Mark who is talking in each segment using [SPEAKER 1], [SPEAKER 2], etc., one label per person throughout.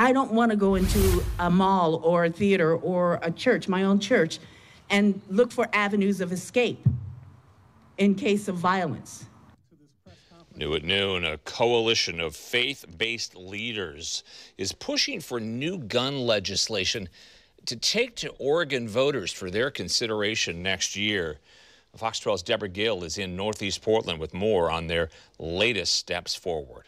[SPEAKER 1] I don't want to go into a mall or a theater or a church, my own church, and look for avenues of escape in case of violence.
[SPEAKER 2] New at noon, a coalition of faith based leaders is pushing for new gun legislation to take to Oregon voters for their consideration next year. Fox 12's Deborah Gill is in Northeast Portland with more on their latest steps forward.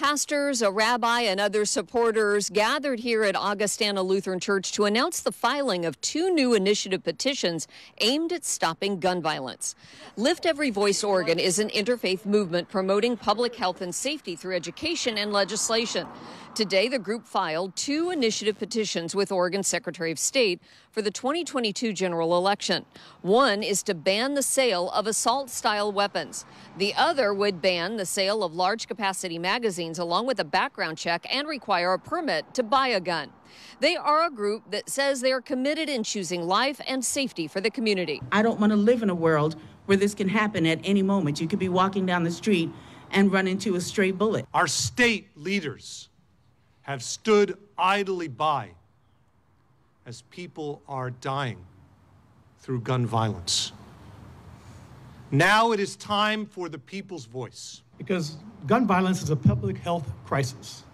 [SPEAKER 3] Pastors, a rabbi, and other supporters gathered here at Augustana Lutheran Church to announce the filing of two new initiative petitions aimed at stopping gun violence. Lift Every Voice Oregon is an interfaith movement promoting public health and safety through education and legislation. Today, the group filed two initiative petitions with Oregon Secretary of State for the 2022 general election. One is to ban the sale of assault style weapons. The other would ban the sale of large capacity magazines along with a background check and require a permit to buy a gun. They are a group that says they are committed in choosing life and safety for the community.
[SPEAKER 1] I don't want to live in a world where this can happen at any moment. You could be walking down the street and run into a stray bullet.
[SPEAKER 4] Our state leaders have stood idly by as people are dying through gun violence. Now it is time for the people's voice.
[SPEAKER 5] Because gun violence is a public health crisis.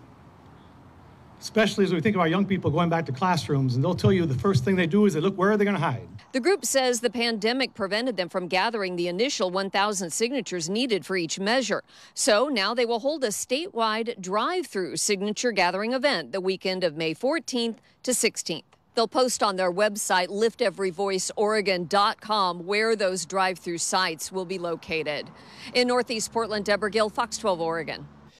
[SPEAKER 5] Especially as we think about young people going back to classrooms, and they'll tell you the first thing they do is they look where are they going to hide?
[SPEAKER 3] The group says the pandemic prevented them from gathering the initial 1,000 signatures needed for each measure. So now they will hold a statewide drive through signature gathering event the weekend of May 14th to 16th. They'll post on their website, lifteveryvoiceoregon.com, where those drive through sites will be located. In Northeast Portland, Deborah Gill, Fox 12 Oregon.